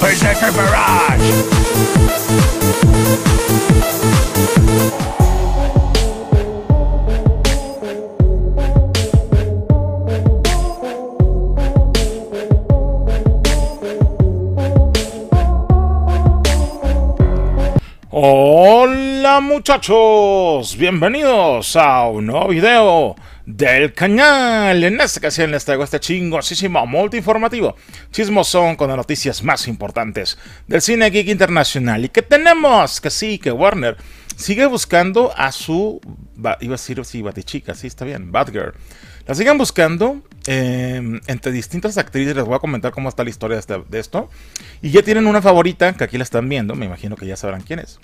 Berserker Barrage! Muchachos, bienvenidos a un nuevo video del canal. En esta ocasión les traigo este chingosísimo multiinformativo chismosón con las noticias más importantes del cine geek internacional. Y que tenemos que sí, que Warner sigue buscando a su, iba a decir sí, Batichica, sí está bien, Batgirl. La siguen buscando eh, entre distintas actrices. Les voy a comentar cómo está la historia de, este- de esto. Y ya tienen una favorita que aquí la están viendo. Me imagino que ya sabrán quién es.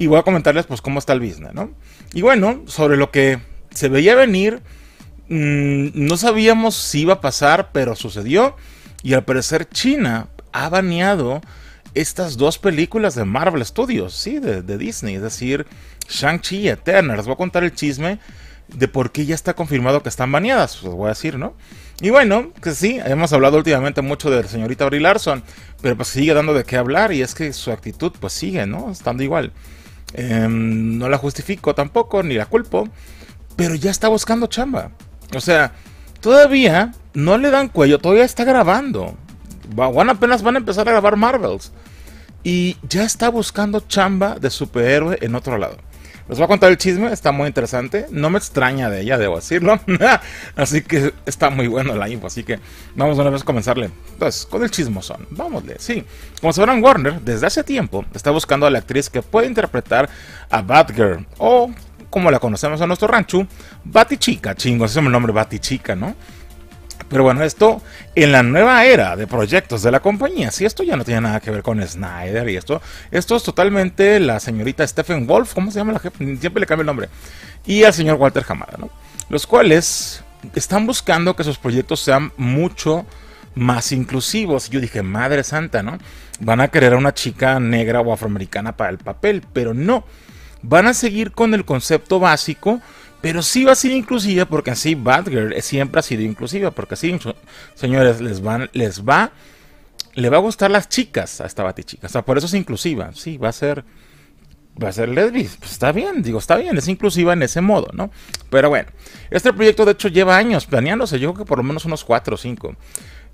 Y voy a comentarles pues cómo está el business, ¿no? Y bueno, sobre lo que se veía venir, mm, no sabíamos si iba a pasar, pero sucedió. Y al parecer China ha baneado estas dos películas de Marvel Studios, sí, de, Disney, es decir, Shang-Chi y Eterna. Les voy a contar el chisme de por qué ya está confirmado que están baneadas, pues voy a decir, ¿no? Y bueno, que sí, hemos hablado últimamente mucho de la señorita Brie Larson, pero pues sigue dando de qué hablar y es que su actitud pues sigue, ¿no? Estando igual. Em, no la justifico tampoco, ni la culpo, pero ya está buscando chamba. O sea, todavía no le dan cuello, todavía está grabando. Va- Van apenas van a empezar a grabar Marvels. Y ya está buscando chamba de superhéroe en otro lado. Les voy a contar el chisme, está muy interesante. No me extraña de ella, debo decirlo. así que está muy bueno la info. Así que vamos una vez a comenzarle. Entonces, con el chismosón. Vámosle. Sí, como sabrán, Warner desde hace tiempo está buscando a la actriz que puede interpretar a Batgirl. O, como la conocemos en nuestro rancho, Batichica. Chingo, ese es el nombre Batichica, ¿no? Pero bueno, esto en la nueva era de proyectos de la compañía, si esto ya no tiene nada que ver con Snyder y esto, esto es totalmente la señorita Stephen Wolf, ¿cómo se llama la jefe? Siempre le cambio el nombre, y al señor Walter Hamada, ¿no? Los cuales están buscando que sus proyectos sean mucho más inclusivos. Yo dije, madre santa, ¿no? Van a querer a una chica negra o afroamericana para el papel, pero no. Van a seguir con el concepto básico, pero sí va a ser inclusiva porque así Batgirl siempre ha sido inclusiva, porque así, señores, les van, les va, le va a gustar las chicas a esta Batichica, o sea, por eso es inclusiva, sí, va a ser, va a ser lesbi, pues está bien, digo, está bien, es inclusiva en ese modo, ¿no? Pero bueno, este proyecto de hecho lleva años planeándose, yo creo que por lo menos unos 4 o 5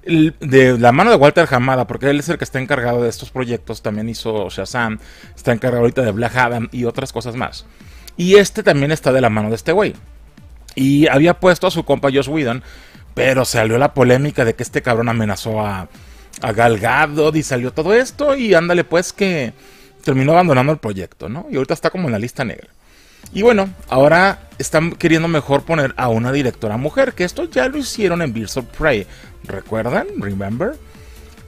de la mano de Walter Hamada, porque él es el que está encargado de estos proyectos, también hizo Shazam, está encargado ahorita de Black Adam y otras cosas más. Y este también está de la mano de este güey. Y había puesto a su compa Josh Whedon, pero salió la polémica de que este cabrón amenazó a, a Gal Gadot y salió todo esto y ándale pues que terminó abandonando el proyecto, ¿no? Y ahorita está como en la lista negra. Y bueno, ahora están queriendo mejor poner a una directora mujer, que esto ya lo hicieron en Birds of Prey. ¿Recuerdan? ¿Remember?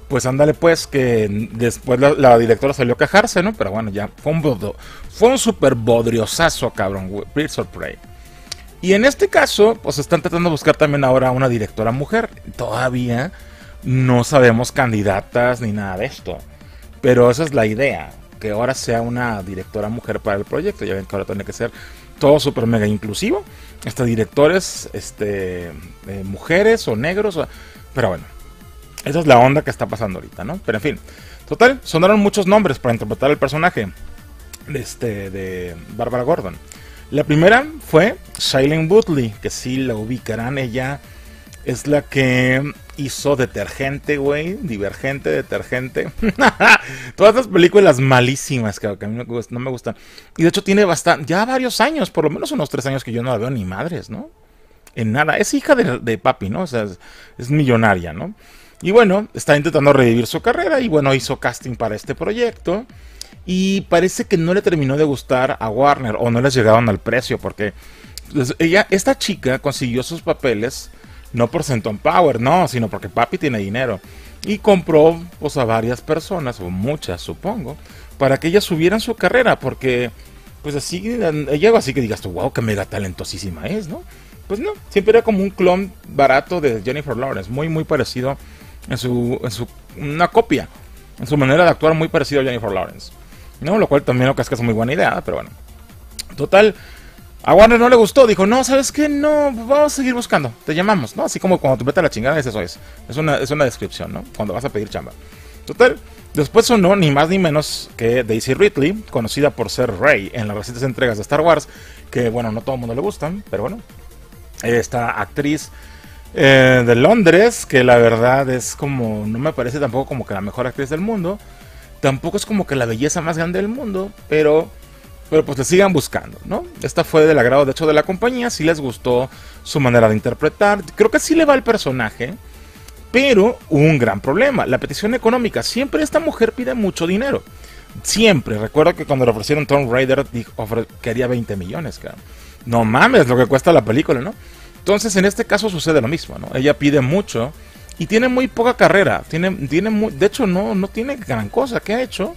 Pues ándale pues que después la, directora salió a quejarse, ¿no? Pero bueno, ya fue un, bodo, fue un super bodriosazo, cabrón, Birds of Prey. Y en este caso, pues están tratando de buscar también ahora una directora mujer. Todavía no sabemos candidatas ni nada de esto. Pero esa es la idea, que ahora sea una directora mujer para el proyecto. Ya ven que ahora tiene que ser todo súper mega inclusivo. Este, directores, este, eh, mujeres o negros. Pero bueno, esa es la onda que está pasando ahorita, ¿no? Pero en fin, total, sonaron muchos nombres para interpretar el personaje de, este, de Barbara Gordon. La primera fue Shailene Woodley, que sí la ubicarán. Ella es la que hizo Detergente, güey. Divergente, Detergente. Todas las películas malísimas que, que a mí no me gustan. Y de hecho tiene bastante, ya varios años, por lo menos unos tres años que yo no la veo ni madres, ¿no? En nada. Es hija de, papi, ¿no? O sea, es millonaria, ¿no? Y bueno, está intentando revivir su carrera y bueno, hizo casting para este proyecto. Y parece que no le terminó de gustar a Warner o no les llegaron al precio porque pues, ella, esta chica consiguió sus papeles no por Centon Power, no, sino porque papi tiene dinero. Y compró pues, a varias personas, o muchas supongo, para que ellas subieran su carrera, porque pues así, ella así que digas tú, wow, qué mega talentosísima es, ¿no? Pues no, siempre era como un clon barato de Jennifer Lawrence, muy, muy parecido en su, en su, una copia, en su manera de actuar muy parecido a Jennifer Lawrence. ¿no? Lo cual también lo que es que es muy buena idea, pero bueno. Total, A Warner no le gustó, dijo, no, ¿sabes qué? No, vamos a seguir buscando, te llamamos, ¿no? Así como cuando te metes a la chingada, es eso es. Es una, es una descripción, ¿no? Cuando vas a pedir chamba. Total, después sonó ni más ni menos que Daisy Ridley, conocida por ser Rey en las recientes entregas de Star Wars, que bueno, no todo el mundo le gustan, pero bueno. Esta actriz eh, de Londres, que la verdad es como, no me parece tampoco como que la mejor actriz del mundo, tampoco es como que la belleza más grande del mundo, pero pero pues le sigan buscando, ¿no? Esta fue del agrado, de hecho, de la compañía. Sí les gustó su manera de interpretar. Creo que sí le va el personaje. Pero un gran problema. La petición económica. Siempre esta mujer pide mucho dinero. Siempre. Recuerdo que cuando le ofrecieron Tomb Raider, quería 20 millones, cara. No mames lo que cuesta la película, ¿no? Entonces, en este caso sucede lo mismo, ¿no? Ella pide mucho y tiene muy poca carrera. Tiene, tiene muy, de hecho, no, no tiene gran cosa que ha hecho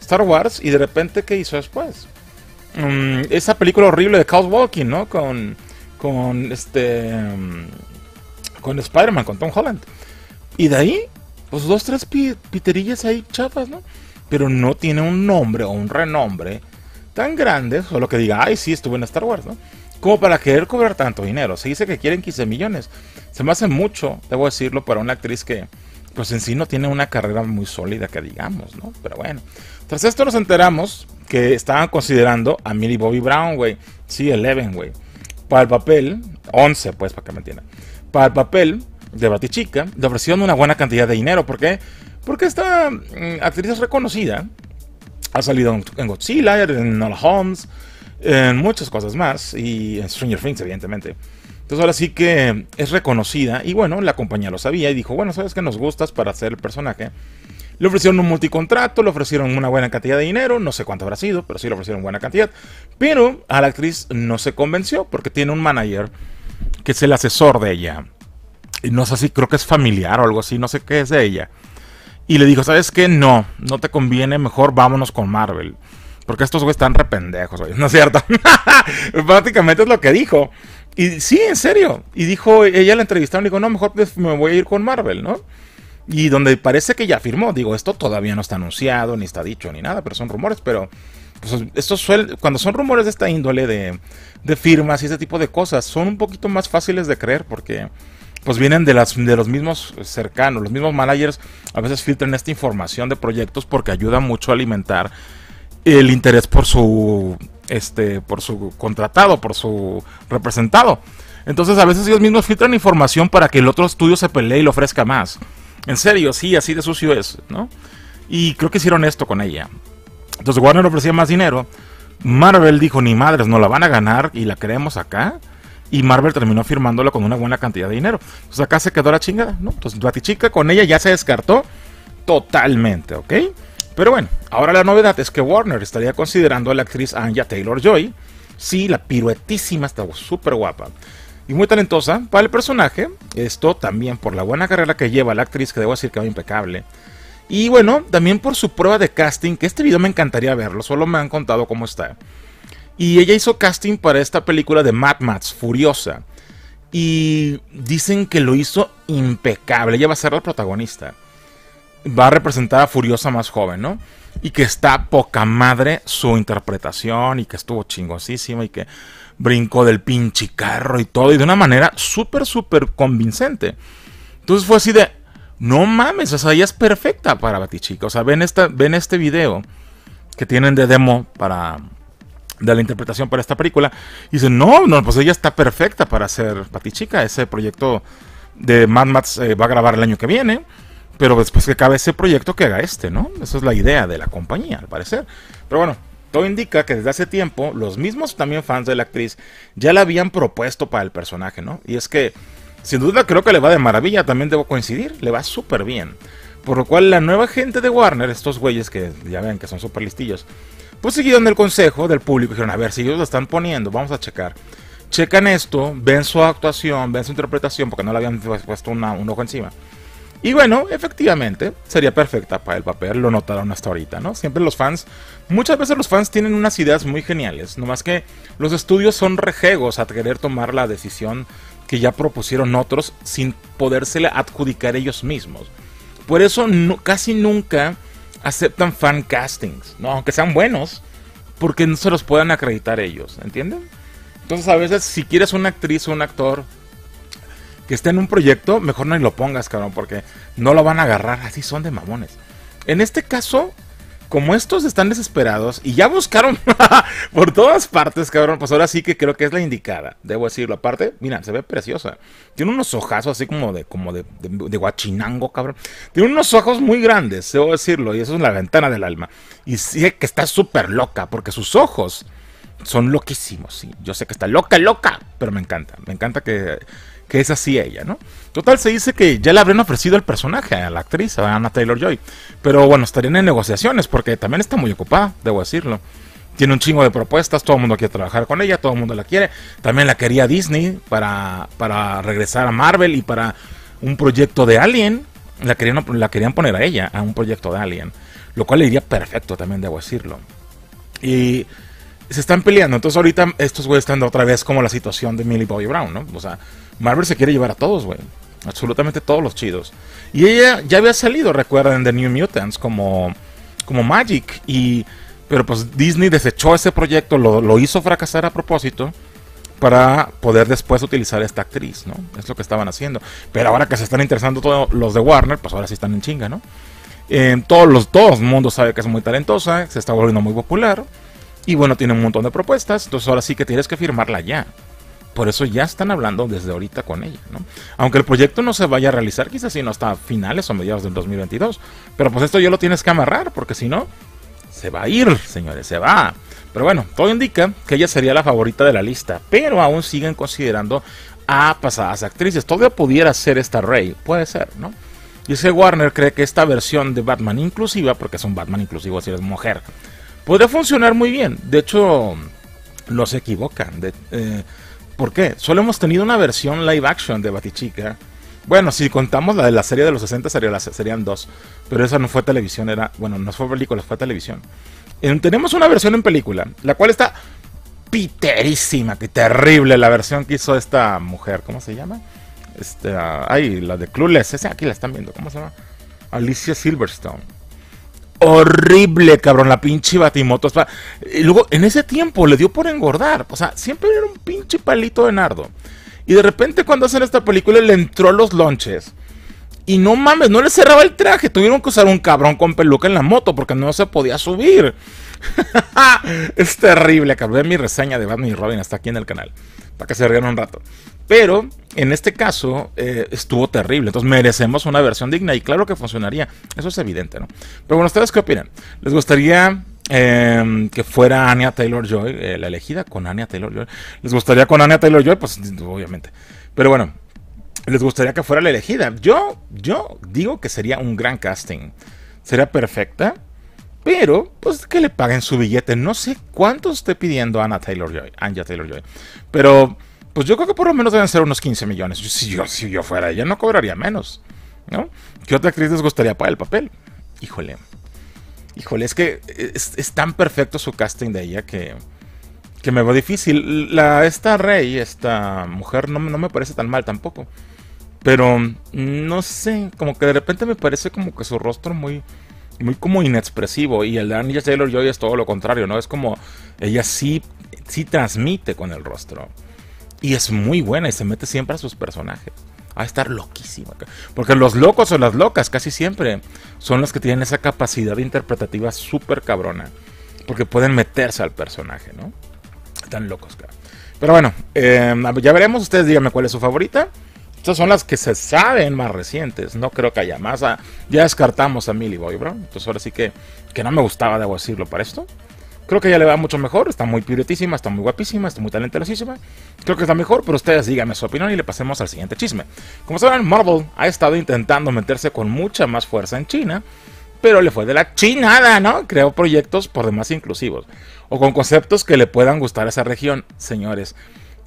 Star Wars y de repente, ¿qué hizo después? Mm, esa película horrible de Chaos Walking, ¿no? Con, con este. Mm, con Spider-Man, con Tom Holland. Y de ahí, pues dos, tres piterillas ahí chafas, ¿no? Pero no tiene un nombre o un renombre tan grande, solo que diga, ay, sí, estuve en Star Wars, ¿no? Como para querer cobrar tanto dinero. Se dice que quieren 15 millones. Se me hace mucho, debo decirlo, para una actriz que, pues en sí no tiene una carrera muy sólida, que digamos, ¿no? Pero bueno. Tras esto nos enteramos que estaban considerando a Millie Bobby Brown, güey. Sí, Eleven, güey. Para el papel, 11, pues, para que me entiendan. Para el papel de Batichica, le ofrecieron una buena cantidad de dinero. ¿Por qué? Porque esta mm, actriz es reconocida. Ha salido en Godzilla, en Nola Holmes, en muchas cosas más. Y en Stranger Things, evidentemente. Entonces ahora sí que es reconocida. Y bueno, la compañía lo sabía y dijo, bueno, ¿sabes que nos gustas para hacer el personaje? Le ofrecieron un multicontrato, le ofrecieron una buena cantidad de dinero, no sé cuánto habrá sido, pero sí le ofrecieron buena cantidad. Pero a la actriz no se convenció porque tiene un manager que es el asesor de ella. Y no sé si creo que es familiar o algo así, no sé qué es de ella. Y le dijo, ¿sabes qué? No, no te conviene, mejor vámonos con Marvel. Porque estos güeyes están rependejos, ¿no es cierto? Prácticamente es lo que dijo. Y sí, en serio. Y dijo, ella la entrevistaron y dijo, no, mejor me voy a ir con Marvel, ¿no? Y donde parece que ya firmó, digo, esto todavía no está anunciado, ni está dicho, ni nada, pero son rumores, pero pues, esto suele, cuando son rumores de esta índole de, firmas y ese tipo de cosas, son un poquito más fáciles de creer porque pues vienen de, las, de los mismos cercanos, los mismos managers a veces filtran esta información de proyectos porque ayuda mucho a alimentar el interés por su este por su contratado, por su representado. Entonces a veces ellos mismos filtran información para que el otro estudio se pelee y le ofrezca más. En serio, sí, así de sucio es, ¿no? Y creo que hicieron esto con ella. Entonces Warner ofrecía más dinero. Marvel dijo, ni madres, no la van a ganar y la queremos acá. Y Marvel terminó firmándola con una buena cantidad de dinero. Entonces acá se quedó la chingada, ¿no? Entonces Batichica con ella ya se descartó totalmente, ¿ok? Pero bueno, ahora la novedad es que Warner estaría considerando a la actriz Anya Taylor Joy. Sí, la piruetísima, está súper guapa y muy talentosa para el personaje. Esto también por la buena carrera que lleva la actriz, que debo decir que va impecable. Y bueno, también por su prueba de casting, que este video me encantaría verlo, solo me han contado cómo está. Y ella hizo casting para esta película de Mad Max, Furiosa. Y dicen que lo hizo impecable. Ella va a ser la protagonista. Va a representar a Furiosa más joven, ¿no? Y que está poca madre su interpretación y que estuvo chingosísima y que brincó del pinche carro y todo, y de una manera súper, súper convincente. Entonces fue así de, no mames, o sea, ella es perfecta para Batichica. O sea, ven, esta, ven este video que tienen de demo para de la interpretación para esta película. Y dicen, no, no, pues ella está perfecta para hacer Batichica. Ese proyecto de Mad Max eh, va a grabar el año que viene. Pero después que acabe ese proyecto, que haga este, ¿no? Esa es la idea de la compañía, al parecer. Pero bueno, todo indica que desde hace tiempo los mismos también fans de la actriz ya la habían propuesto para el personaje, ¿no? Y es que sin duda creo que le va de maravilla, también debo coincidir, le va súper bien. Por lo cual la nueva gente de Warner, estos güeyes que ya ven que son súper listillos, pues siguieron el consejo del público dijeron, a ver, si ellos lo están poniendo, vamos a checar. Checan esto, ven su actuación, ven su interpretación, porque no le habían puesto un ojo encima. Y bueno, efectivamente, sería perfecta para el papel, lo notaron hasta ahorita, ¿no? Siempre los fans, muchas veces los fans tienen unas ideas muy geniales, nomás que los estudios son rejegos a querer tomar la decisión que ya propusieron otros sin podérsele adjudicar ellos mismos. Por eso casi nunca aceptan fan castings, ¿no? Aunque sean buenos, porque no se los puedan acreditar ellos, ¿entienden? Entonces a veces si quieres una actriz o un actor que esté en un proyecto, mejor no lo pongas, cabrón, porque no lo van a agarrar, así son de mamones. En este caso, como estos están desesperados y ya buscaron por todas partes, cabrón, pues ahora sí que creo que es la indicada, debo decirlo. Aparte, mira, se ve preciosa. Tiene unos ojazos así como de, como de, guachinango, cabrón. Tiene unos ojos muy grandes, debo decirlo, y eso es la ventana del alma. Y sí que está súper loca, porque sus ojos son loquísimos, sí. Yo sé que está loca, loca, pero me encanta. Me encanta que que es así ella, ¿no? Total, se dice que ya le habrían ofrecido el personaje a la actriz, a Anna Taylor Joy. Pero bueno, estarían en negociaciones porque también está muy ocupada, debo decirlo. Tiene un chingo de propuestas, todo el mundo quiere trabajar con ella, todo el mundo la quiere. También la quería Disney para, para regresar a Marvel y para un proyecto de Alien. La querían, la querían poner a ella, a un proyecto de Alien. Lo cual le iría perfecto también, debo decirlo. Y se están peleando. Entonces ahorita estos güeyes están otra vez como la situación de Millie Bobby Brown, ¿no? O sea, Marvel se quiere llevar a todos, güey. Absolutamente todos los chidos. Y ella ya había salido, recuerden, de New Mutants como, como Magic. Y, pero pues Disney desechó ese proyecto, lo, lo hizo fracasar a propósito para poder después utilizar esta actriz, ¿no? Es lo que estaban haciendo. Pero ahora que se están interesando todos los de Warner, pues ahora sí están en chinga, ¿no? Eh, todos los todos el mundo sabe que es muy talentosa, se está volviendo muy popular. Y bueno, tiene un montón de propuestas, entonces ahora sí que tienes que firmarla ya. Por eso ya están hablando desde ahorita con ella, ¿no? Aunque el proyecto no se vaya a realizar, quizás sino hasta finales o mediados del 2022. Pero pues esto ya lo tienes que amarrar, porque si no, se va a ir, señores, se va. Pero bueno, todo indica que ella sería la favorita de la lista, pero aún siguen considerando a pasadas actrices. Todavía pudiera ser esta Rey, puede ser, ¿no? Y ese Warner cree que esta versión de Batman inclusiva, porque es un Batman inclusivo si eres mujer, podría funcionar muy bien. De hecho, no se equivocan. Eh, ¿Por qué? Solo hemos tenido una versión live action de Batichica. Bueno, si contamos la de la serie de los 60 serían dos. Pero esa no fue televisión, era. Bueno, no fue película, fue televisión. tenemos una versión en película, la cual está piterísima, que terrible la versión que hizo esta mujer. ¿Cómo se llama? Este, ay, la de Clueless. Aquí la están viendo. ¿Cómo se llama? Alicia Silverstone horrible, cabrón, la pinche batimoto. Y luego, en ese tiempo le dio por engordar. O sea, siempre era un pinche palito de nardo. Y de repente cuando hacen esta película le entró los lonches. Y no mames, no le cerraba el traje. Tuvieron que usar un cabrón con peluca en la moto porque no se podía subir. es terrible, cabrón. mi reseña de Batman y Robin hasta aquí en el canal. Para que se rían un rato. Pero en este caso eh, estuvo terrible. Entonces merecemos una versión digna y claro que funcionaría. Eso es evidente, ¿no? Pero bueno, ¿ustedes qué opinan? ¿Les gustaría em, que fuera Anya Taylor Joy, eh, la elegida con Anya Taylor Joy? ¿Les gustaría con Anya Taylor Joy? Pues obviamente. Pero bueno, ¿les gustaría que fuera la elegida? Yo, yo digo que sería un gran casting. Sería perfecta. Pero, pues que le paguen su billete. No sé cuánto esté pidiendo Anna Taylor Joy. Anya Taylor Joy. Pero pues yo creo que por lo menos deben ser unos 15 millones. Si yo, si yo fuera ella, no cobraría menos. ¿No? ¿Qué otra actriz les gustaría para el papel? Híjole. Híjole, es que es, tan perfecto su casting de ella que, que me va difícil. La, esta rey, esta mujer, no, no me parece tan mal tampoco. Pero no sé, como que de repente me parece como que su rostro muy, muy como inexpresivo. Y el de Anya Taylor Joy es todo lo contrario, ¿no? Es como ella sí, sí transmite con el rostro. Y es muy buena y se mete siempre a sus personajes. A estar loquísima. Porque los locos o las locas casi siempre son los que tienen esa capacidad interpretativa súper cabrona. Porque pueden meterse al personaje, ¿no? Están locos, cara. Pero bueno, em, ya veremos. Ustedes díganme cuál es su favorita. Estas son las que se saben más recientes. No creo que haya más. Ah, ya descartamos a Millie Boy, bro. Entonces ahora sí que, que no me gustaba, debo decirlo, para esto. Creo que ella le va mucho mejor, está muy piruetísima, está muy guapísima, está muy talentosísima. Creo que está mejor, pero ustedes díganme su opinión y le pasemos al siguiente chisme. Como saben, Marvel ha estado intentando meterse con mucha más fuerza en China, pero le fue de la chinada, ¿no? Creó proyectos por demás inclusivos o con conceptos que le puedan gustar a esa región, señores.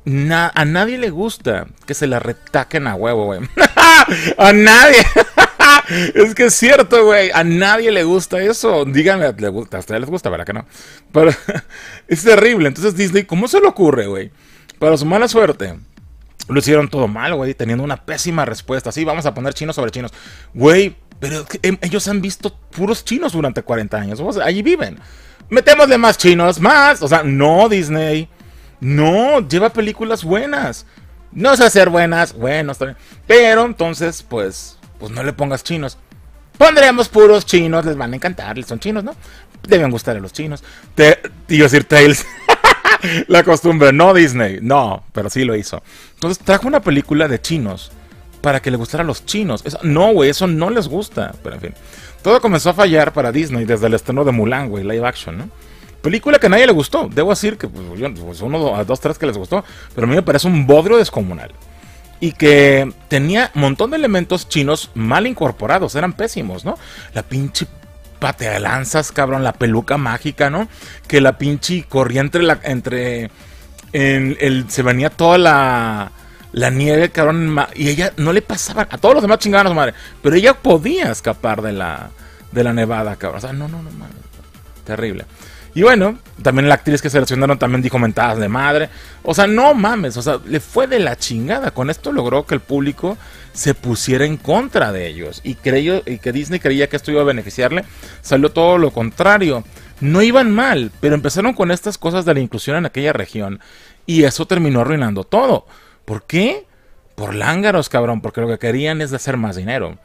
a nadie le gusta que se la retaquen a huevo, güey. a nadie. Es que es cierto, güey. A nadie le gusta eso. Díganme, ¿le gusta? ¿a ustedes les gusta? ¿Verdad que no? Pero es terrible. Entonces Disney, ¿cómo se le ocurre, güey? Para su mala suerte. Lo hicieron todo mal, güey, teniendo una pésima respuesta. Sí, vamos a poner chinos sobre chinos. Güey, pero em, ellos han visto puros chinos durante 40 años. allí viven. Metémosle más chinos, más. O sea, no, Disney. No, lleva películas buenas. No sé hacer buenas, bueno, está bien. Pero entonces, pues, pues no le pongas chinos. Pondremos puros chinos, les van a encantar, son chinos, ¿no? Deben gustar a los chinos. Te, iba a decir Tails. la costumbre, no Disney, no, pero sí lo hizo. Entonces trajo una película de chinos para que le gustara a los chinos. no, güey, eso no les gusta. Pero en fin, todo comenzó a fallar para Disney desde el estreno de Mulan, güey, live action, ¿no? Película que a nadie le gustó. Debo decir que, pues, pues uno, dos, tres que les gustó. Pero a mí me parece un bodrio descomunal. Y que tenía un montón de elementos chinos mal incorporados. Eran pésimos, ¿no? La pinche patea lanzas, cabrón. La peluca mágica, ¿no? Que la pinche corría entre la. entre. En el, se venía toda la. La nieve, cabrón. Y ella no le pasaba. A todos los demás chingaban a su madre. Pero ella podía escapar de la. De la nevada, cabrón. O sea, no, no, no, madre. Terrible. Y bueno, también la actriz que seleccionaron también dijo mentadas de madre. O sea, no mames, o sea, le fue de la chingada. Con esto logró que el público se pusiera en contra de ellos. Y, creyó, y que Disney creía que esto iba a beneficiarle. Salió todo lo contrario. No iban mal, pero empezaron con estas cosas de la inclusión en aquella región. Y eso terminó arruinando todo. ¿Por qué? Por lángaros, cabrón, porque lo que querían es hacer más dinero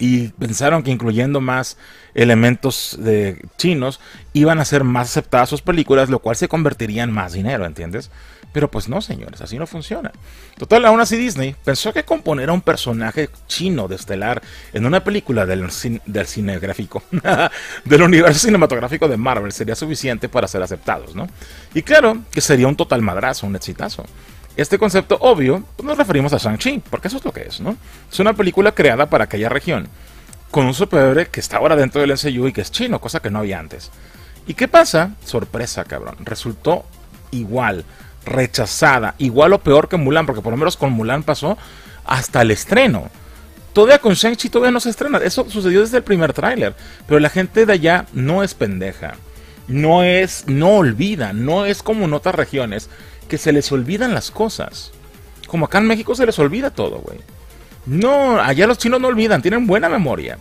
y pensaron que incluyendo más elementos de chinos iban a ser más aceptadas sus películas, lo cual se convertiría en más dinero, ¿entiendes? Pero pues no, señores, así no funciona. Total, aún así Disney pensó que componer a un personaje chino de estelar en una película del, del cinegráfico, del universo cinematográfico de Marvel sería suficiente para ser aceptados, ¿no? Y claro, que sería un total madrazo, un exitazo. Este concepto obvio pues, nos referimos a Shang-Chi, porque eso es lo que es, ¿no? Es una película creada para aquella región, con un superhéroe que está ahora dentro del MCU y que es chino, cosa que no había antes. ¿Y qué pasa? Sorpresa, cabrón. Resultó igual, rechazada, igual o peor que Mulan, porque por lo menos con Mulan pasó hasta el estreno. Todavía con Shang-Chi todavía no se estrena. Eso sucedió desde el primer tráiler. Pero la gente de allá no es pendeja. No es, no olvida, no es como en otras regiones que se les olvidan las cosas. Como acá en México se les olvida todo, güey. No, allá los chinos no olvidan, tienen buena memoria.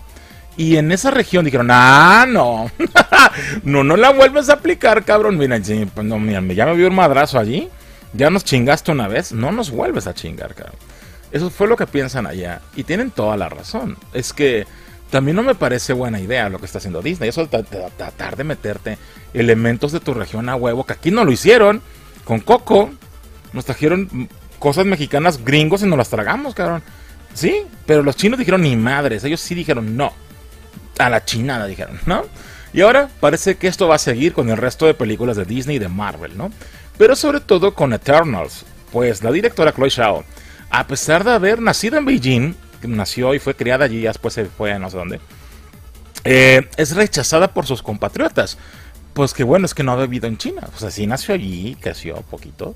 Y en esa región dijeron, ah, no, no, no la vuelves a aplicar, cabrón. Mira, pues no, mira, ya me vio un madrazo allí, ya nos chingaste una vez, no nos vuelves a chingar, cabrón. Eso fue lo que piensan allá. Y tienen toda la razón. Es que también no me parece buena idea lo que está haciendo Disney. Eso tratar de meterte elementos de tu región a huevo, que aquí no lo hicieron con Coco. Nos trajeron cosas mexicanas gringos y nos las tragamos, cabrón. Sí, pero los chinos dijeron ni madres. Ellos sí dijeron no. A la chinada dijeron, ¿no? Y ahora parece que esto va a seguir con el resto de películas de Disney y de Marvel, ¿no? Pero sobre todo con Eternals. Pues la directora Chloe Shao, a pesar de haber nacido en Beijing, nació y fue criada allí, después se fue a no sé dónde, eh, es rechazada por sus compatriotas. Pues que bueno, es que no ha vivido en China. O sea, sí nació allí, creció poquito,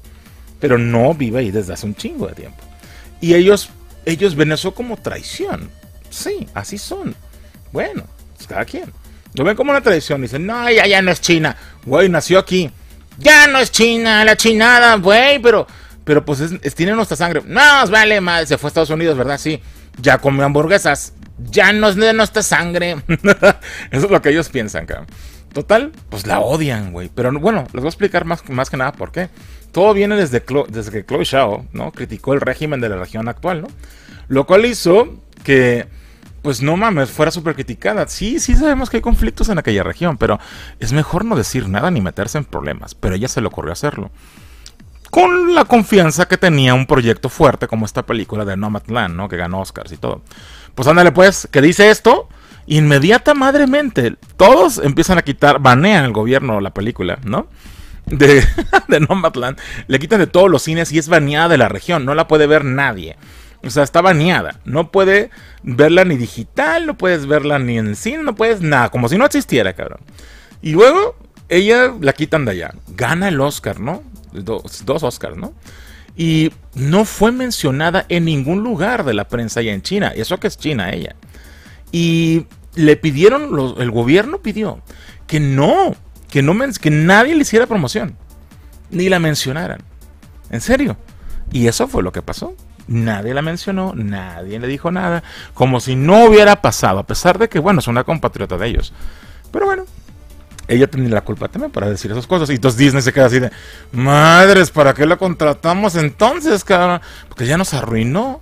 pero no vive ahí desde hace un chingo de tiempo. Y ellos, ellos ven eso como traición. Sí, así son. Bueno, pues cada quien. Lo ven como una traición. Dicen, no, ya, ya no es China. Güey, nació aquí. Ya no es China, la chinada, güey, pero, pero pues es, tiene nuestra sangre. No, vale, mal. Se fue a Estados Unidos, ¿verdad? Sí. Ya comió hamburguesas. Ya no es nuestra sangre. eso es lo que ellos piensan, cabrón. Total, pues la odian, güey. Pero bueno, les voy a explicar más, más que nada por qué. Todo viene desde, que Chloe Shao, ¿no? Criticó el régimen de la región actual, ¿no? Lo cual hizo que, pues no mames, fuera súper criticada. Sí, sí sabemos que hay conflictos en aquella región, pero es mejor no decir nada ni meterse en problemas. Pero ella se le ocurrió hacerlo. Con la confianza que tenía un proyecto fuerte como esta película de Nomadland, ¿no? Que ganó Oscars y todo. Pues ándale pues, que dice esto inmediata madremente todos empiezan a quitar, banean el gobierno la película, ¿no? De, de Nomadland, le quitan de todos los cines y es baneada de la región, no la puede ver nadie. O sea, está baneada. No puede verla ni digital, no puedes verla ni en cine, no puedes nada, como si no existiera, cabrón. Y luego ella la quitan de allá. Gana el Oscar, ¿no? Dos, dos Oscars, ¿no? Y no fue mencionada en ningún lugar de la prensa allá en China. Y eso que es China ella. Y le pidieron, el gobierno pidió que no, que, no que nadie le hiciera promoción, ni la mencionaran. En serio. Y eso fue lo que pasó. Nadie la mencionó, nadie le dijo nada, como si no hubiera pasado, a pesar de que, bueno, es una compatriota de ellos. Pero bueno, ella tenía la culpa también para decir esas cosas. Y entonces Disney se queda así de, madres, ¿para qué la contratamos entonces, cabrón? Porque ya nos arruinó,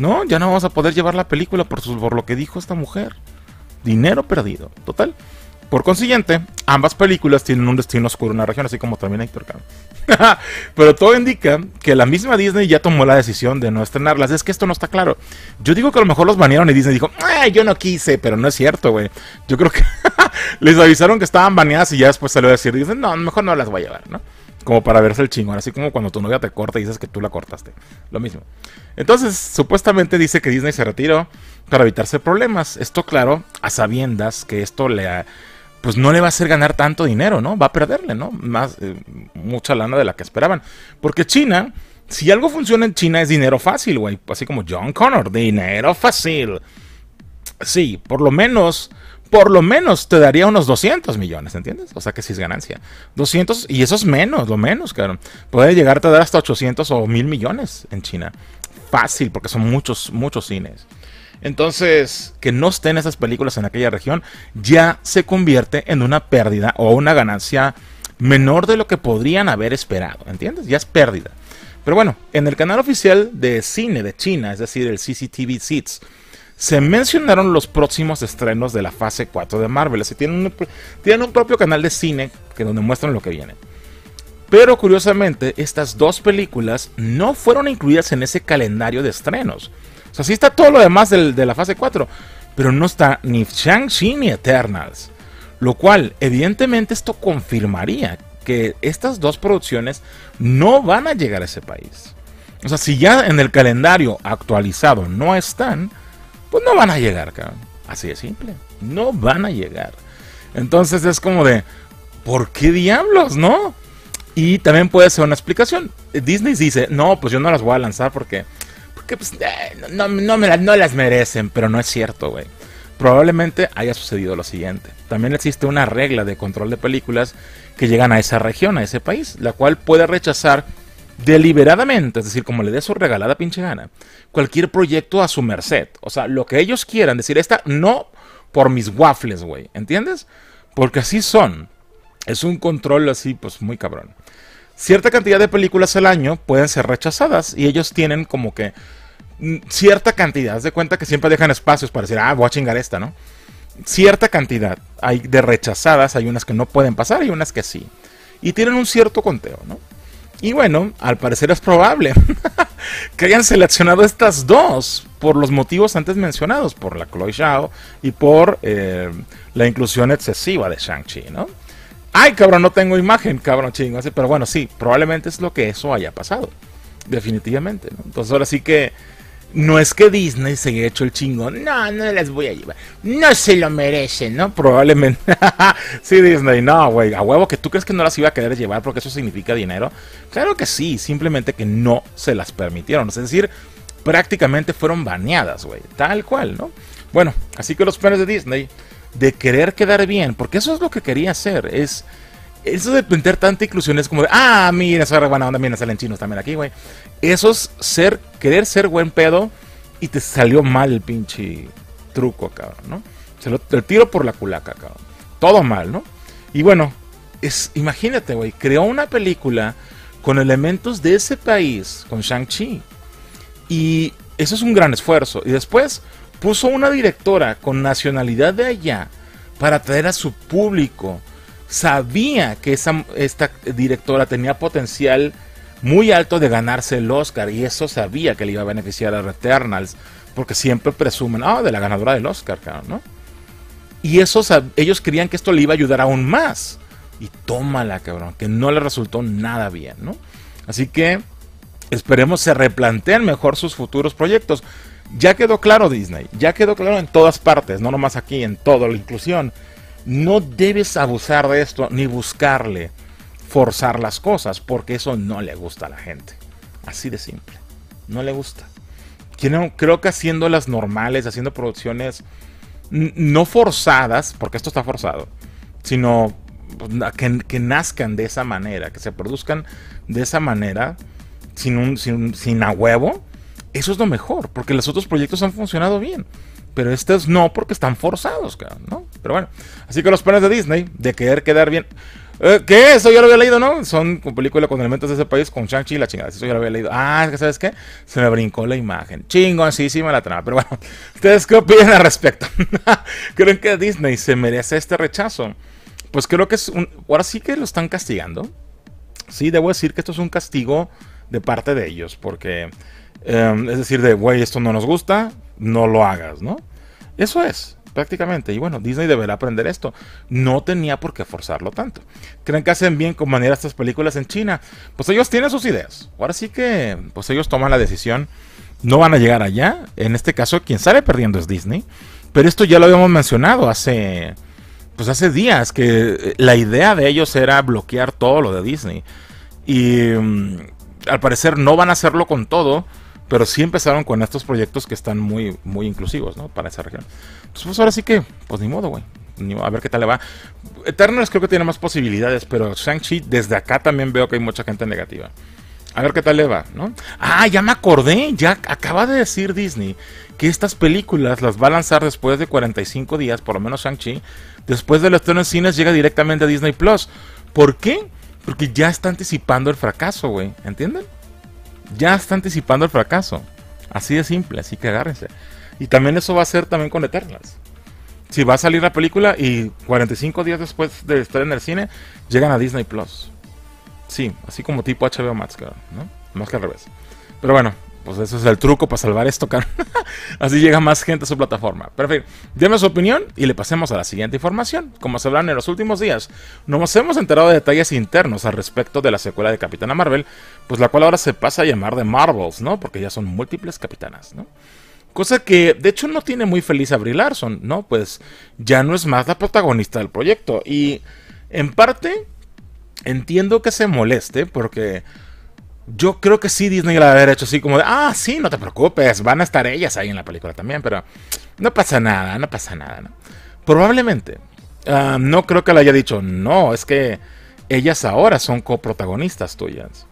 ¿no? Ya no vamos a poder llevar la película por, por lo que dijo esta mujer. Dinero perdido, total. Por consiguiente, ambas películas tienen un destino oscuro en la región, así como también Héctor Pero todo indica que la misma Disney ya tomó la decisión de no estrenarlas. Es que esto no está claro. Yo digo que a lo mejor los banearon y Disney dijo, Ay, yo no quise, pero no es cierto, güey. Yo creo que les avisaron que estaban baneadas y ya después salió a decir, dicen, no, mejor no las voy a llevar, ¿no? Como para verse el chingón, así como cuando tu novia te corta y dices que tú la cortaste. Lo mismo. Entonces, supuestamente dice que Disney se retiró para evitarse problemas. Esto, claro, a sabiendas que esto le pues no le va a hacer ganar tanto dinero, ¿no? Va a perderle, ¿no? Más, eh, mucha lana de la que esperaban. Porque China, si algo funciona en China es dinero fácil, güey. Así como John Connor, dinero fácil. Sí, por lo menos, por lo menos te daría unos 200 millones, ¿entiendes? O sea que sí es ganancia. 200, y eso es menos, lo menos, claro. Puede llegarte a dar hasta 800 o 1000 millones en China. Fácil, porque son muchos, muchos cines. Entonces, que no estén esas películas en aquella región ya se convierte en una pérdida o una ganancia menor de lo que podrían haber esperado, ¿entiendes? Ya es pérdida. Pero bueno, en el canal oficial de cine de China, es decir, el CCTV Seats, se mencionaron los próximos estrenos de la fase 4 de Marvel. Así tienen un, propio canal de cine que donde muestran lo que viene. Pero curiosamente, estas dos películas no fueron incluidas en ese calendario de estrenos. O sea, sí está todo lo demás de la fase 4, pero no está ni Shang-Chi ni Eternals. Lo cual, evidentemente, esto confirmaría que estas dos producciones no van a llegar a ese país. O sea, si ya en el calendario actualizado no están, pues no van a llegar, cabrón. Así de simple. No van a llegar. Entonces es como de, ¿por qué diablos, no? Y también puede ser una explicación. Disney dice, no, pues yo no las voy a lanzar porque que pues, eh, no, no, las merecen, pero no es cierto, güey. Probablemente haya sucedido lo siguiente. También existe una regla de control de películas que llegan a esa región, a ese país, la cual puede rechazar deliberadamente, es decir, como le dé su regalada pinche gana, cualquier proyecto a su merced. O sea, lo que ellos quieran, decir, esta no por mis waffles, güey, ¿entiendes? Porque así son. Es un control así, pues muy cabrón. Cierta cantidad de películas al año pueden ser rechazadas y ellos tienen como que cierta cantidad. Haz de cuenta que siempre dejan espacios para decir, ah, voy a chingar esta, ¿no? Cierta cantidad. Hay de rechazadas, hay unas que no pueden pasar y unas que sí. Y tienen un cierto conteo, ¿no? Y bueno, al parecer es probable que hayan seleccionado estas dos por los motivos antes mencionados, por la Chloe Zhao y por eh, la inclusión excesiva de Shang-Chi, ¿no? Ay, cabrón, no tengo imagen, cabrón, chingo. Pero bueno, sí, probablemente es lo que eso haya pasado. Definitivamente, ¿no? Entonces ahora sí que no es que Disney se haya hecho el chingo. No, no las voy a llevar. No se lo merecen, ¿no? Probablemente. sí, Disney, no, güey. A huevo que tú crees que no las iba a querer llevar porque eso significa dinero. Claro que sí, simplemente que no se las permitieron. Es decir, prácticamente fueron baneadas, güey. Tal cual, ¿no? Bueno, así que los planes de Disney de querer quedar bien, porque eso es lo que quería hacer. Es eso de meter tanta inclusión es como de, ah, mira, esa buena onda, mira, salen chinos también aquí, güey. Eso es ser, querer ser buen pedo y te salió mal el pinche truco, cabrón, ¿no? Se lo tiro por la culaca, cabrón. Todo mal, ¿no? Y bueno, es, imagínate, güey, creó una película con elementos de ese país, con Shang-Chi. Y eso es un gran esfuerzo. Y después puso una directora con nacionalidad de allá para traer a su público sabía que esa, esta directora tenía potencial muy alto de ganarse el Oscar y eso sabía que le iba a beneficiar a Returnals porque siempre presumen, ah, de la ganadora del Oscar, ¿no? Y eso, ellos querían que esto le iba a ayudar aún más. Y tómala, cabrón, que no le resultó nada bien, ¿no? Así que esperemos se replanteen mejor sus futuros proyectos. Ya quedó claro Disney, ya quedó claro en todas partes, no nomás aquí, en toda la inclusión no debes abusar de esto ni buscarle forzar las cosas porque eso no le gusta a la gente. Así de simple. No le gusta. Creo que haciendo las normales, haciendo producciones no forzadas, porque esto está forzado, sino pues, que, nazcan de esa manera, que se produzcan de esa manera, sin, un, sin, sin a huevo, eso es lo mejor, porque los otros proyectos han funcionado bien. Pero estos no, porque están forzados, ¿no? Pero bueno, así que los planes de Disney de querer quedar bien. Eh, ¿Qué? Eso ya lo había leído, ¿no? Son películas con elementos de ese país, con Shang-Chi y la chingada. Eso ya lo había leído. Ah, ¿sabes qué? Se me brincó la imagen. Chingoncísima la trama. Pero bueno, ¿ustedes qué opinan al respecto? ¿Creen que Disney se merece este rechazo? Pues creo que es un. Ahora sí que lo están castigando. Sí, debo decir que esto es un castigo de parte de ellos. Porque. Em, es decir, de, güey, esto no nos gusta, no lo hagas, ¿no? Eso es prácticamente. Y bueno, Disney deberá aprender esto. No tenía por qué forzarlo tanto. ¿Creen que hacen bien con manera estas películas en China? Pues ellos tienen sus ideas. Ahora sí que, pues ellos toman la decisión. No van a llegar allá. En este caso, quien sale perdiendo es Disney. Pero esto ya lo habíamos mencionado hace, pues hace días, que la idea de ellos era bloquear todo lo de Disney. Y mm, al parecer no van a hacerlo con todo pero sí empezaron con estos proyectos que están muy, muy inclusivos, ¿no? Para esa región. Entonces, pues ahora sí que, pues ni modo, güey. A ver qué tal le va. Eternals creo que tiene más posibilidades, pero Shang-Chi desde acá también veo que hay mucha gente negativa. A ver qué tal le va, ¿no? Ah, ya me acordé, ya acaba de decir Disney que estas películas las va a lanzar después de 45 días, por lo menos Shang-Chi. Después del estreno en cines llega directamente a Disney Plus. ¿Por qué? Porque ya está anticipando el fracaso, güey. ¿Entienden? Ya está anticipando el fracaso. Así de simple, así que agárrense. Y también eso va a ser también con Eternals. Si va a salir la película y 45 días después de estar en el cine, llegan a Disney Plus. Sí, así como tipo HBO Max, ¿no? Más que al revés. Pero bueno, pues eso es el truco para salvar esto, Así llega más gente a su plataforma. Perfecto. Deme su opinión y le pasemos a la siguiente información. Como se hablan en los últimos días, nos hemos enterado de detalles internos al respecto de la secuela de Capitana Marvel, pues la cual ahora se pasa a llamar de Marvels, ¿no? Porque ya son múltiples capitanas, ¿no? Cosa que de hecho no tiene muy feliz a Brie Larson, ¿no? Pues ya no es más la protagonista del proyecto. Y en parte entiendo que se moleste porque yo creo que sí Disney la haber hecho así como de, ah, sí, no te preocupes, van a estar ellas ahí en la película también, pero no pasa nada, no pasa nada, ¿no? Probablemente. No creo que le haya dicho, no, es que ellas ahora son coprotagonistas tuyas.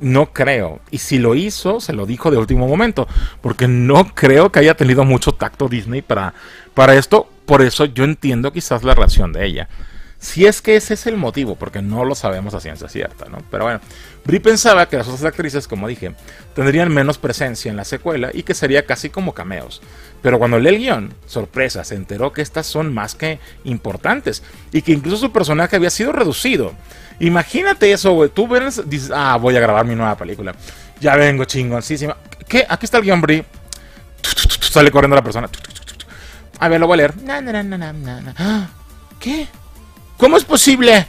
No creo. Y si lo hizo, se lo dijo de último momento. Porque no creo que haya tenido mucho tacto Disney para, para esto. Por eso yo entiendo quizás la reacción de ella. Si es que ese es el motivo, porque no lo sabemos a ciencia cierta, ¿no? Pero bueno, Brie pensaba que las otras actrices, como dije, tendrían menos presencia en la secuela y que sería casi como cameos. Pero cuando lee el guion, sorpresa, se enteró que estas son más que importantes y que incluso su personaje había sido reducido. Imagínate eso, güey. Tú ves, dices, ah, voy a grabar mi nueva película. Ya vengo chingoncísima. ¿Qué? Aquí está el guion, Brie. Sale corriendo la persona. A ver, lo voy a leer. ¿Qué? ¿Cómo es posible?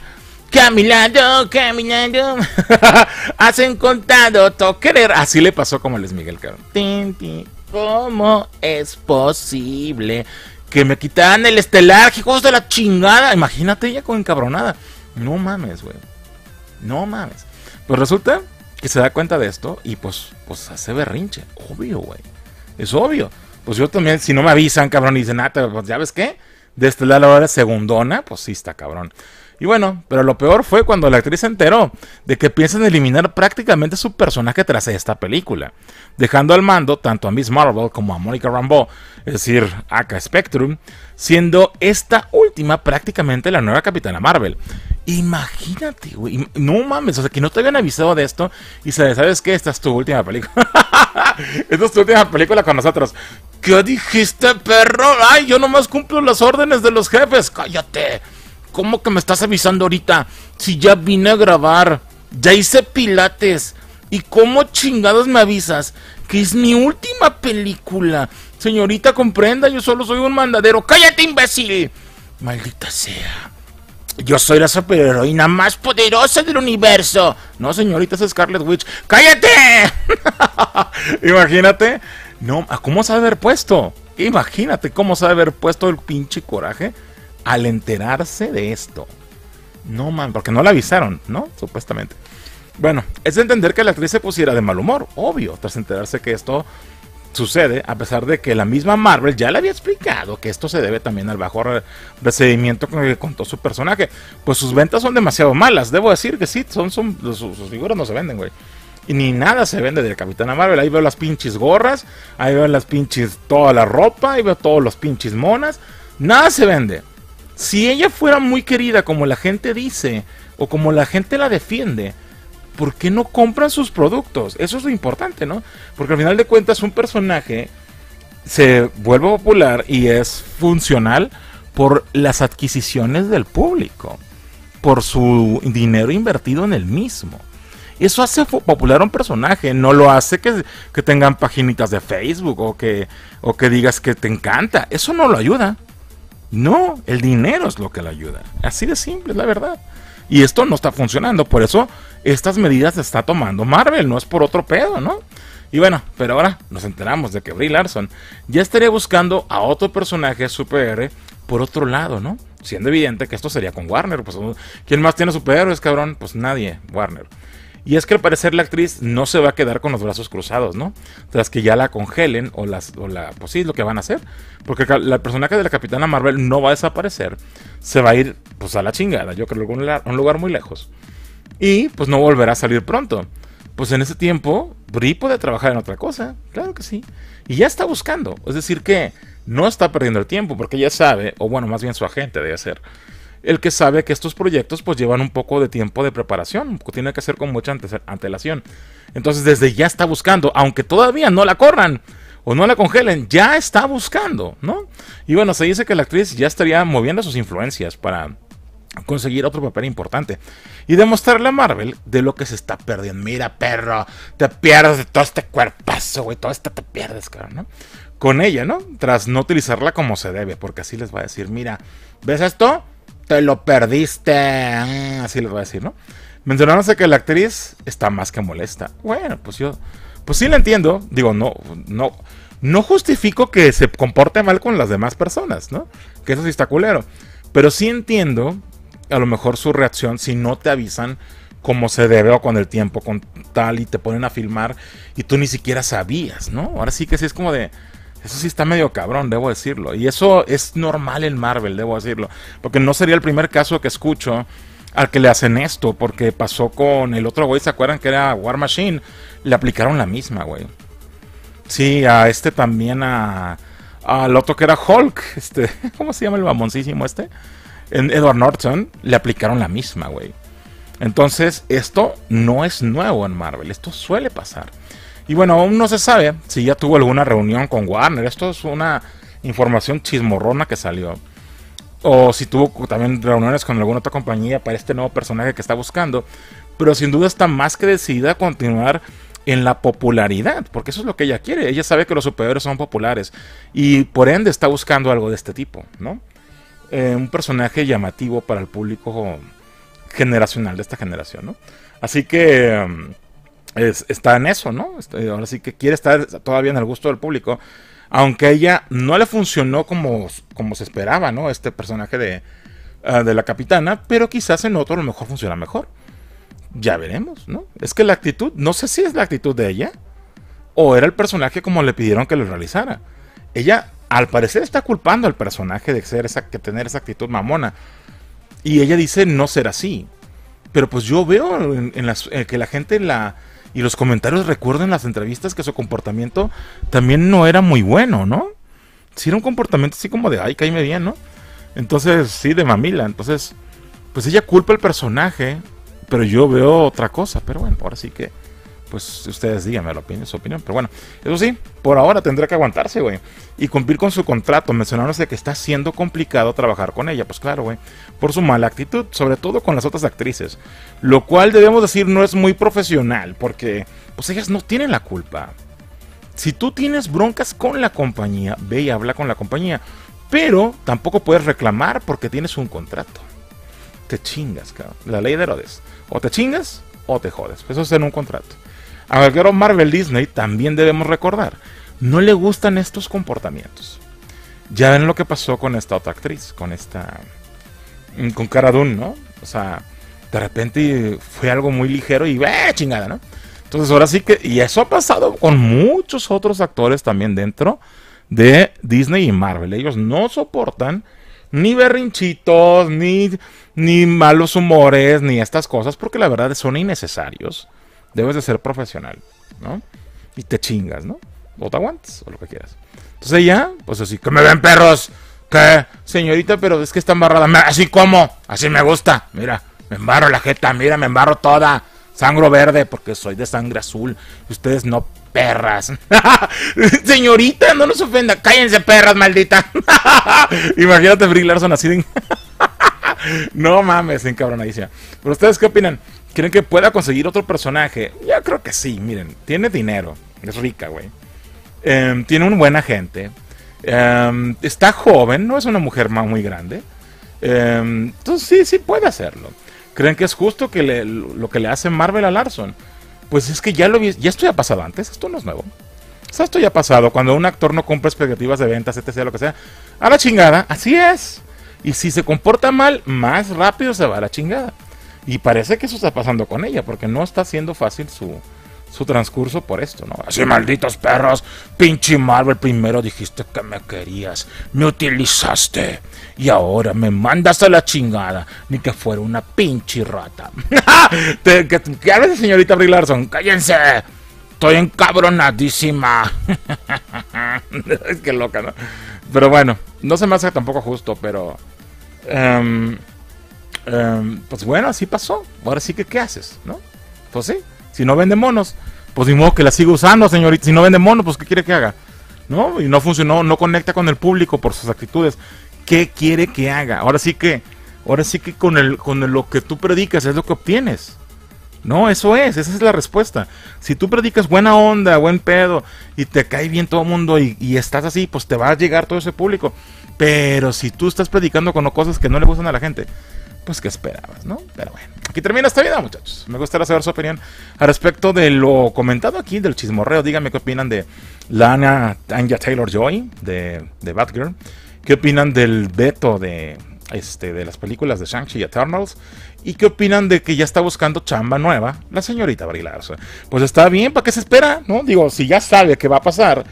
Caminando, caminando. Hacen contado todo querer. Así le pasó como Les Miguel Caro. ¿Cómo es posible que me quitaran el estelar? ¡Hijos de la chingada! Imagínate ella con encabronada. No mames, güey. No mames. Pues resulta que se da cuenta de esto y pues, pues hace berrinche. Obvio, güey. Es obvio. Pues yo también, si no me avisan, cabrón, y dicen, ah, pues ya ves qué de este lado ahora segundona, pues sí está cabrón. Y bueno, pero lo peor fue cuando la actriz se enteró de que piensan eliminar prácticamente su personaje tras esta película, dejando al mando tanto a Miss Marvel como a Monica Rambeau, es decir, Aka Spectrum, siendo esta última prácticamente la nueva Capitana Marvel. Imagínate, güey, no mames, o sea, que no te habían avisado de esto y se ¿sabes qué? Esta es tu última película. Esta es tu última película con nosotros. ¿Qué dijiste, perro? Ay, yo nomás cumplo las órdenes de los jefes. Cállate. ¿Cómo que me estás avisando ahorita? Si ya vine a grabar. Ya hice pilates. ¿Y cómo chingados me avisas? Que es mi última película. Señorita, comprenda, yo solo soy un mandadero. ¡Cállate, imbécil! Maldita sea. Yo soy la superheroína más poderosa del universo. No, señorita, es Scarlet Witch. ¡Cállate! Imagínate no, ¿cómo se haber puesto? Imagínate cómo se haber puesto el pinche coraje al enterarse de esto. No, man, porque no la avisaron, ¿no? Supuestamente. Bueno, es de entender que la actriz se pusiera de mal humor, obvio, tras enterarse que esto sucede, a pesar de que la misma Marvel ya le había explicado que esto se debe también al bajo recibimiento con el que contó su personaje. Pues sus ventas son demasiado malas, debo decir que sí, son, sus figuras no se venden, güey. Y ni nada se vende de Capitana Marvel. Ahí veo las pinches gorras, ahí veo las pinches, toda la ropa, ahí veo todos los pinches monas. Nada se vende. Si ella fuera muy querida como la gente dice, o como la gente la defiende, ¿por qué no compran sus productos? Eso es lo importante, ¿no? Porque al final de cuentas un personaje se vuelve popular y es funcional por las adquisiciones del público, por su dinero invertido en el mismo. Eso hace popular a un personaje, no lo hace que, que, tengan paginitas de Facebook o que, o que digas que te encanta. Eso no lo ayuda. No, el dinero es lo que le ayuda. Así de simple, es la verdad. Y esto no está funcionando. Por eso estas medidas está tomando Marvel, no es por otro pedo, ¿no? Y bueno, pero ahora nos enteramos de que Brie Larson ya estaría buscando a otro personaje superhéroe por otro lado, ¿no? Siendo evidente que esto sería con Warner. Pues, ¿quién más tiene superhéroes, cabrón? Pues nadie, Warner. Y es que al parecer la actriz no se va a quedar con los brazos cruzados, ¿no? Tras que ya la congelen o, las, o la, pues sí, lo que van a hacer. Porque la personaje de la Capitana Marvel no va a desaparecer. Se va a ir, pues a la chingada, yo creo, a un lugar muy lejos. Y pues no volverá a salir pronto. Pues en ese tiempo, Brie puede trabajar en otra cosa, claro que sí. Y ya está buscando, es decir que no está perdiendo el tiempo porque ya sabe, o bueno, más bien su agente debe ser, el que sabe que estos proyectos pues llevan un poco de tiempo de preparación, tiene que hacer con mucha antelación. Entonces desde ya está buscando, aunque todavía no la corran o no la congelen, ya está buscando, ¿no? Y bueno, se dice que la actriz ya estaría moviendo sus influencias para conseguir otro papel importante y demostrarle a Marvel de lo que se está perdiendo. Mira, perro, te pierdes de todo este cuerpazo, güey, todo esto te pierdes, cabrón, ¿no? Con ella, ¿no? Tras no utilizarla como se debe, porque así les va a decir, mira, ¿ves esto? Te lo perdiste. Mm, así les va a decir, ¿no? Mencionándose que la actriz está más que molesta. Bueno, pues yo, pues sí la entiendo. Digo, no, no, no justifico que se comporte mal con las demás personas, ¿no? Que eso sí está culero. Pero sí entiendo a lo mejor su reacción si no te avisan como se debe o con el tiempo, con tal y te ponen a filmar y tú ni siquiera sabías, ¿no? Ahora sí que sí es como de... Eso sí está medio cabrón, debo decirlo. Y eso es normal en Marvel, debo decirlo. Porque no sería el primer caso que escucho al que le hacen esto. Porque pasó con el otro güey, ¿se acuerdan que era War Machine? Le aplicaron la misma, güey. Sí, a este también, a... Al otro que era Hulk, este... ¿Cómo se llama el mamoncísimo este? en Edward Norton le aplicaron la misma, güey. Entonces, esto no es nuevo en Marvel, esto suele pasar. Y bueno, aún no se sabe si ya tuvo alguna reunión con Warner, esto es una información chismorrona que salió. O si tuvo también reuniones con alguna otra compañía para este nuevo personaje que está buscando. Pero sin duda está más que decidida a continuar en la popularidad, porque eso es lo que ella quiere. Ella sabe que los superiores son populares y por ende está buscando algo de este tipo, ¿no? Eh, un personaje llamativo para el público generacional de esta generación, ¿no? Así que está en eso, ¿no? Este, ahora sí que quiere estar todavía en el gusto del público, aunque a ella no le funcionó como, como se esperaba, ¿no? Este personaje de, ah, de la capitana, pero quizás en otro a lo mejor funciona mejor. Ya veremos, ¿no? Es que la actitud, no sé si es la actitud de ella o era el personaje como le pidieron que lo realizara. Ella al parecer está culpando al personaje de ser esa, que tener esa actitud mamona. Y ella dice no ser así. Pero pues yo veo en, eh, que la gente la, y los comentarios recuerdan las entrevistas que su comportamiento también no era muy bueno, ¿no? Si era un comportamiento así como de, ay, caíme bien, ¿no? Entonces, sí, de mamila. Entonces, pues ella culpa al personaje, pero yo veo otra cosa. Pero bueno, ahora sí que pues ustedes díganme la opinión, su opinión. Pero bueno, eso sí, por ahora tendrá que aguantarse, güey. Y cumplir con su contrato, mencionándose que está siendo complicado trabajar con ella. Pues claro, güey. Por su mala actitud, sobre todo con las otras actrices. Lo cual debemos decir no es muy profesional, porque pues ellas no tienen la culpa. Si tú tienes broncas con la compañía, ve y habla con la compañía. Pero tampoco puedes reclamar porque tienes un contrato. Te chingas, cabrón. La ley de Herodes. O te chingas o te jodes. Eso es en un contrato. A vaquero Marvel Disney también debemos recordar, no le gustan estos comportamientos. Ya ven lo que pasó con esta otra actriz, con esta. Mm, con Cara ¿no? O sea, de repente fue algo muy ligero y ¡eh, chingada, ¿no? Entonces ahora sí que. Y eso ha pasado con muchos otros actores también dentro de Disney y Marvel. Ellos no soportan ni berrinchitos, ni, ni malos humores, ni estas cosas, porque la verdad son innecesarios debes de ser profesional, ¿no? Y te chingas, ¿no? O te aguantas, o lo que quieras. Entonces ella, pues así, que me ven perros, ¿Qué? Señorita, pero es que está embarrada. Así como, así me gusta. Mira, me embarro la jeta, mira, me embarro toda. Sangro verde, porque soy de sangre azul. Ustedes no, perras. Señorita, no nos ofenda. Cállense, perras, maldita. Imagínate Brie Larson así de... no mames, encabronadísima. Pero ustedes qué opinan? ¿Creen que pueda conseguir otro personaje? Yo creo que sí, miren. Tiene dinero. Es rica, güey. Em, tiene un buen agente. Em, está joven, no es una mujer muy grande. Em, entonces sí, sí puede hacerlo. ¿Creen que es justo que lo que le hace Marvel a Larson? Pues es que ya lo vi, ya esto ya ha pasado antes, esto no es nuevo. O sea, esto ya ha pasado, cuando un actor no cumple expectativas de ventas, etc., lo que sea, a la chingada, así es. Y si se comporta mal, más rápido se va a la chingada. Y parece que eso está pasando con ella, porque no está siendo fácil su, su transcurso por esto, ¿no? Así, malditos perros, pinche Marvel, primero dijiste que me querías, me utilizaste, y ahora me mandas a la chingada, ni que fuera una pinche rata. ¿Qué, qué, señorita Brie Larson? ¡Cállense! Estoy encabronadísima. es que loca, ¿no? Pero bueno, no se me hace tampoco justo, pero... Em, em, pues bueno, así pasó. Ahora sí que, ¿qué haces? ¿No? Pues sí. Si no vende monos, pues ni modo que la siga usando, señorita. Si no vende monos, pues ¿qué quiere que haga? ¿No? Y no funcionó, no conecta con el público por sus actitudes. ¿Qué quiere que haga? Ahora sí que, ahora sí que con, el, con lo que tú predicas es lo que obtienes. No, eso es, esa es la respuesta. Si tú predicas buena onda, buen pedo, y te cae bien todo el mundo y, y, estás así, pues te va a llegar todo ese público. Pero si tú estás predicando con cosas que no le gustan a la gente, pues qué esperabas, ¿no? Pero bueno, aquí termina esta vida, muchachos. Me gustaría saber su opinión al respecto de lo comentado aquí del chismorreo. Díganme qué opinan de Lana Anja Taylor Joy de, de Batgirl. ¿Qué opinan del veto de, este, de las películas de Shang-Chi y Eternals? ¿Y qué opinan de que ya está buscando chamba nueva la señorita Brie Pues está bien, ¿para qué se espera? ¿No? Digo, si ya sabe qué va a pasar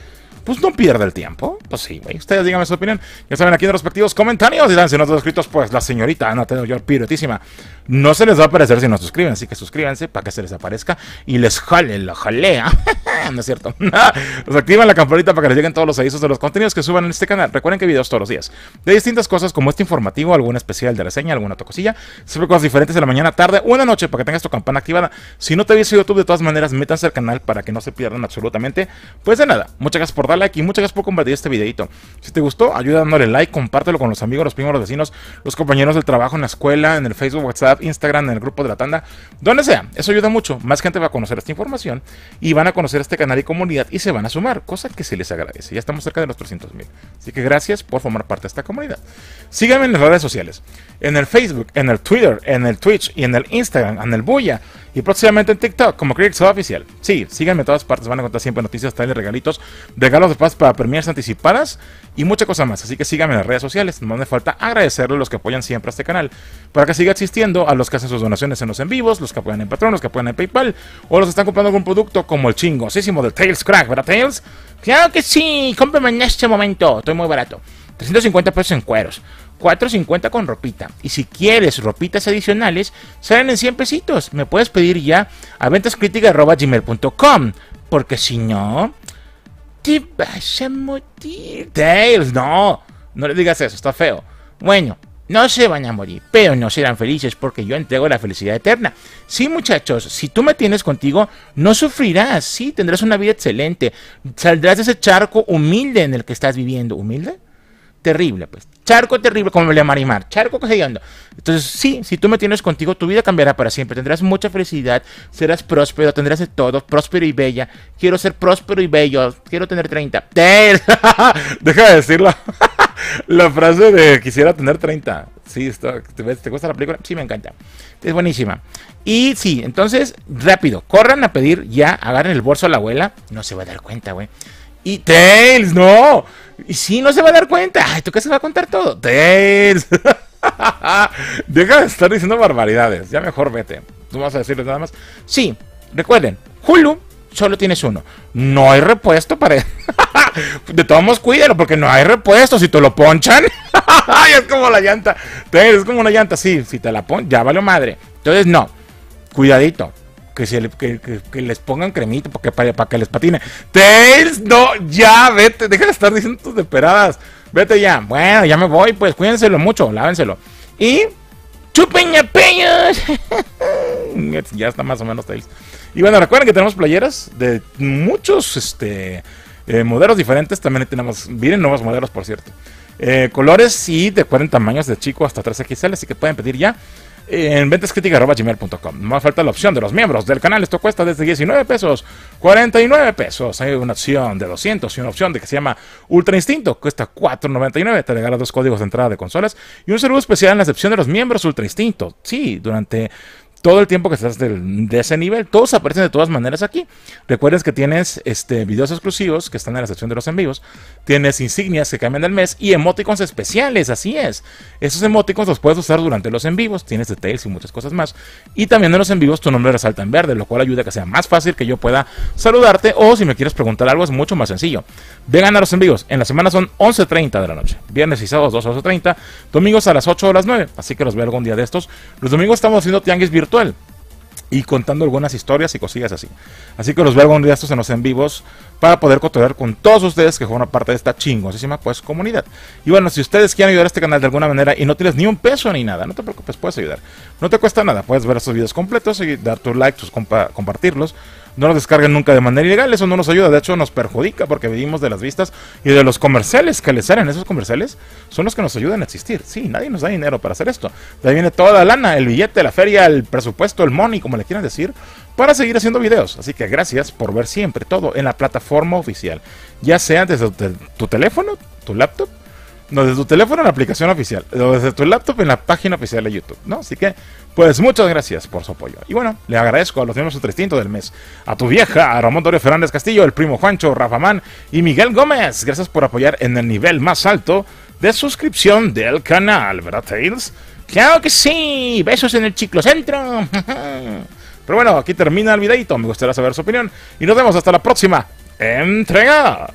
pues no pierda el tiempo. Pues sí, güey. Ustedes díganme su opinión. Ya saben aquí en los respectivos comentarios. Y dan si no están suscritos, pues la señorita Ana yo pirotísima. No se les va a aparecer si no suscriben. Así que suscríbanse para que se les aparezca y les jale la jalea. no es cierto. Los activan la campanita para que les lleguen todos los avisos de los contenidos que suban en este canal. Recuerden que hay videos todos los días. De distintas cosas como este informativo, alguna especial de reseña, alguna tocosilla. Siempre cosas diferentes en la mañana, tarde o en la noche para que tengas tu campana activada. Si no te visto YouTube, de todas maneras, métanse al canal para que no se pierdan absolutamente. Pues de nada. Muchas gracias por darle like y muchas gracias por compartir este videito. Si te gustó, ayuda dándole like, compártelo con los amigos, los primos, los vecinos, los compañeros del trabajo en la escuela, en el Facebook, WhatsApp, Instagram, en el grupo de la tanda, donde sea. Eso ayuda mucho. Más gente va a conocer esta información y van a conocer este canal y comunidad y se van a sumar, cosa que se les agradece. Ya estamos cerca de los 300 mil. Así que gracias por formar parte de esta comunidad. Síganme en las redes sociales, en el Facebook, en el Twitter, en el Twitch y en el Instagram, en el Buya y próximamente en TikTok como Critics Oficial. Sí, síganme en todas partes, van a encontrar siempre noticias, tales regalitos, regalos de paz para premias anticipadas y mucha cosa más. Así que síganme en las redes sociales. No me falta agradecerle a los que apoyan siempre a este canal para que siga existiendo, a los que hacen sus donaciones en los en vivos, los que apoyan en Patreon, los que apoyan en PayPal o los están comprando algún producto como el chingosísimo del Tails Crack, ¿verdad, Tails? Claro que sí, cómprame en este momento, estoy muy barato. 350 pesos en cueros. 4.50 con ropita. Y si quieres ropitas adicionales, salen en 100 pesitos. Me puedes pedir ya a ventascríticas.gmail.com. Porque si no, te vas a morir. Tails, no. No le digas eso, está feo. Bueno, no se van a morir, pero no serán felices porque yo entrego la felicidad eterna. Sí, muchachos, si tú me tienes contigo, no sufrirás. Sí, tendrás una vida excelente. Saldrás de ese charco humilde en el que estás viviendo. ¿Humilde? terrible, pues. Charco terrible, como le Marimar. Charco anda. Entonces, sí, si tú me tienes contigo, tu vida cambiará para siempre. Tendrás mucha felicidad, serás próspero, tendrás de todo, próspero y bella. Quiero ser próspero y bello, quiero tener 30. Deja de decirlo. la frase de quisiera tener 30. Sí, esto, ¿te, ¿te gusta la película? Sí, me encanta. Es buenísima. Y sí, entonces, rápido, corran a pedir ya, agarren el bolso a la abuela. No se va a dar cuenta, güey. Y Tails, no. Y si no se va a dar cuenta. Ay, ¿tú qué se va a contar todo? Tails. Deja de estar diciendo barbaridades. Ya mejor vete. Tú vas a decirles nada más. Sí, recuerden, Hulu solo tienes uno. No hay repuesto para. de todos modos, cuídalo porque no hay repuesto. Si te lo ponchan, es como la llanta. Es como una llanta, sí. Si te la ponchan, ya vale madre. Entonces, no. Cuidadito que, les pongan cremito para, para, que les patine. Tails, no, ya, vete, deja de estar diciendo tus desperadas. Vete ya. Bueno, ya me voy, pues cuídenselo mucho, lávenselo. Y chupen peños. ya está más o menos Tails. Y bueno, recuerden que tenemos playeras de muchos este, eh, modelos diferentes. También tenemos, vienen nuevos modelos, por cierto. Eh, colores y de 40 tamaños de chico hasta 3XL, así que pueden pedir ya en ventascritica.gmail.com. Más falta la opción de los miembros del canal. Esto cuesta desde 19 pesos, 49 pesos. Hay una opción de 200 y una opción de que se llama Ultra Instinto. Cuesta 4.99. Te regala dos códigos de entrada de consolas y un saludo especial en la excepción de los miembros Ultra Instinto. Sí, durante todo el tiempo que estás de, ese nivel. Todos aparecen de todas maneras aquí. Recuerdes que tienes este, videos exclusivos que están en la sección de los envíos. Tienes insignias que cambian del mes y emoticons especiales, así es. Esos emoticons los puedes usar durante los en vivos. Tienes details y muchas cosas más. Y también en los en vivos tu nombre resalta en verde, lo cual ayuda a que sea más fácil que yo pueda saludarte o si me quieres preguntar algo es mucho más sencillo. Vengan a los en vivos. En la semana son 11.30 de la noche. Viernes y sábados 2 a 11.30. Domingos a las 8 o las 9. Así que los veo algún día de estos. Los domingos estamos haciendo tianguis y contando algunas historias y cosillas así. Así que los veo algún día estos en los en vivos para poder cotorrear con todos ustedes que forman parte de esta chingosísima pues comunidad. Y bueno, si ustedes quieren ayudar a este canal de alguna manera y no tienes ni un peso ni nada, no te preocupes, puedes ayudar. No te cuesta nada, puedes ver estos videos completos y dar tu like, tus compartirlos no los descarguen nunca de manera ilegal, eso no nos ayuda, de hecho nos perjudica porque vivimos de las vistas y de los comerciales que les salen. Esos comerciales son los que nos ayudan a existir. Sí, nadie nos da dinero para hacer esto. De ahí viene toda la lana, el billete, la feria, el presupuesto, el money, como le quieran decir, para seguir haciendo videos. Así que gracias por ver siempre todo en la plataforma oficial, ya sea desde tu teléfono, tu laptop, no, desde tu teléfono en la aplicación oficial, o desde tu laptop en la página oficial de YouTube, ¿no? Así que pues muchas gracias por su apoyo. Y bueno, le agradezco a los miembros distintos del mes. A tu vieja, a Ramón Dorio Fernández Castillo, el primo Juancho, Rafa Man y Miguel Gómez. Gracias por apoyar en el nivel más alto de suscripción del canal, ¿verdad, Tails? Claro que sí. Besos en el centro. Pero bueno, aquí termina el videito. Me gustaría saber su opinión. Y nos vemos hasta la próxima entrega.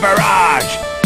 Barrage.